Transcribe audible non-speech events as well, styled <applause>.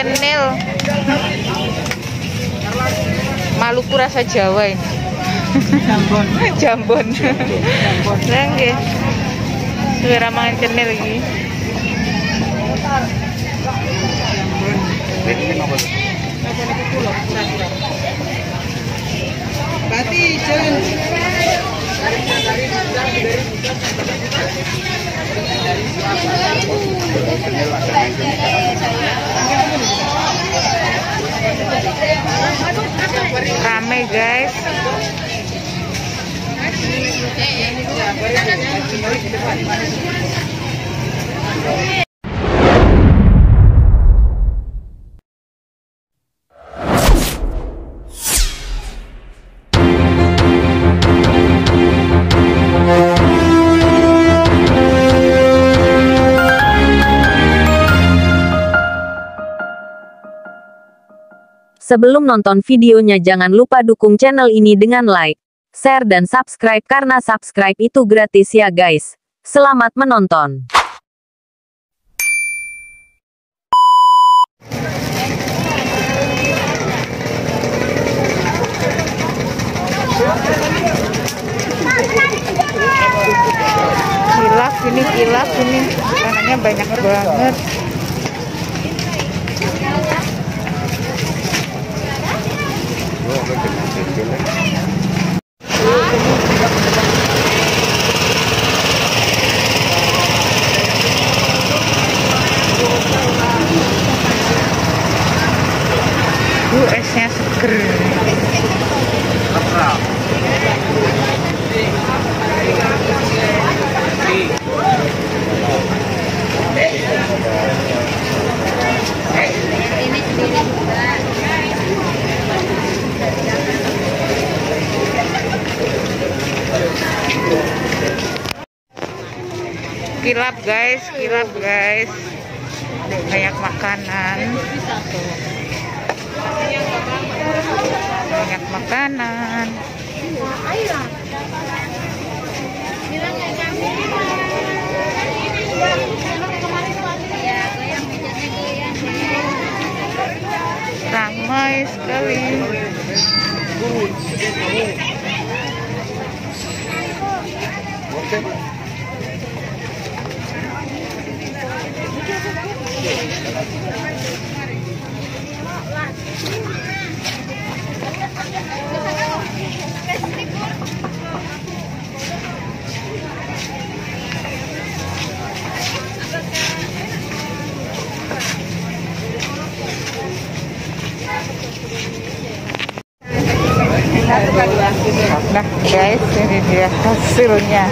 cenil. Maluku rasa Jawa ini. Jambon. <laughs> Jambon. Lah nggih. Suara mangan cenil iki. Berarti jangan Rame guys. Sebelum nonton videonya jangan lupa dukung channel ini dengan like, share dan subscribe karena subscribe itu gratis ya guys. Selamat menonton. Kilaf ini kilaf ini. Makanannya banyak banget. Uh, esnya seger. Kilap guys, kilap guys. Banyak makanan. Banyak makanan. Ramai sekali. Nah guys, ini dia hasilnya.